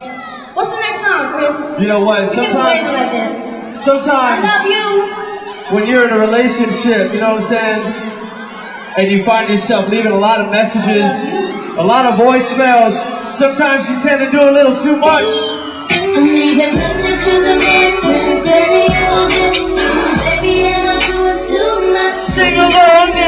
What's the next song, Chris? You know what? Sometimes. Like this. Sometimes. I love you. When you're in a relationship, you know what I'm saying, and you find yourself leaving a lot of messages, a lot of voicemails. Sometimes you tend to do a little too much. I'm leaving messages and messages, doing too much? Sing along.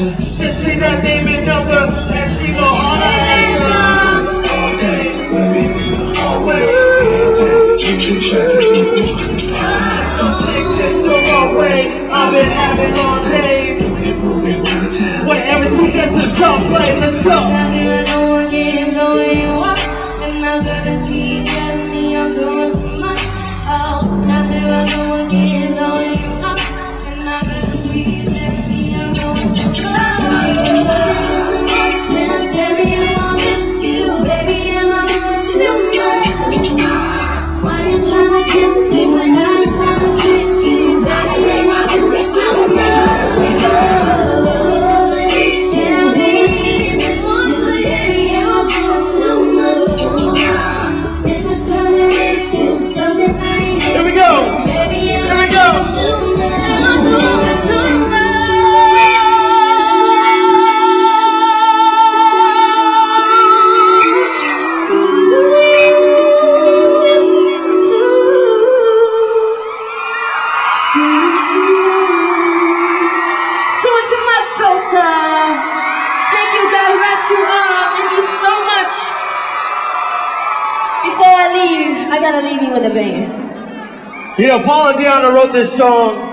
you. Just leave that name and number, and she gon' holler at you. All day, baby, always. You keep shaking. Don't take this the wrong way. I've been having long days. Wherever she gets herself, play, let's go. gonna leave you with a banger. You know, Paula DeAnda wrote this song